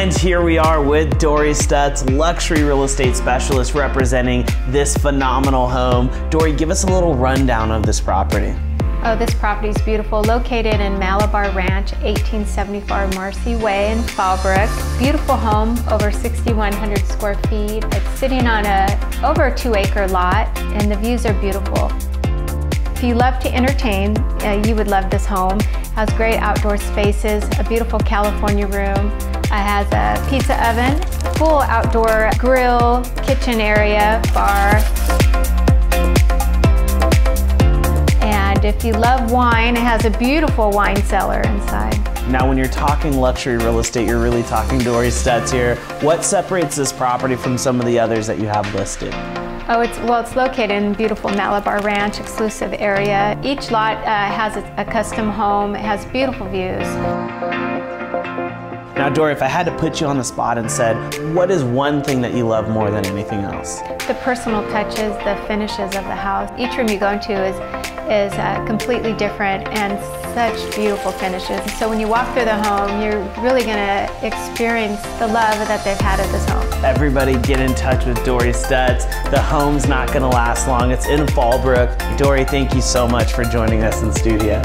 And here we are with Dorrie Stutz, luxury real estate specialist representing this phenomenal home. Dorrie, give us a little rundown of this property. Oh, this property is beautiful. Located in Malabar Ranch, 1874 Marci Way in Fallbrook. Beautiful home, over 6,100 square feet. It's sitting on a over a two acre lot and the views are beautiful. If you love to entertain, uh, you would love this home. Has great outdoor spaces, a beautiful California room. It has a pizza oven, full outdoor grill, kitchen area, bar. And if you love wine, it has a beautiful wine cellar inside. Now, when you're talking luxury real estate, you're really talking Dorrie Stutz here. What separates this property from some of the others that you have listed? Oh, it's well, it's located in beautiful Malabar Ranch exclusive area. Each lot uh, has a, a custom home. It has beautiful views. Now, Dorrie, if I had to put you on the spot and said, what is one thing that you love more than anything else? The personal touches, the finishes of the house. Each room you go into is is uh, completely different and such beautiful finishes. So when you walk through the home, you're really going to experience the love that they've had at this home. Everybody get in touch with Dorrie Stutz. The home's not to last long. It's in Fallbrook. Dorrie, thank you so much for joining us in studio.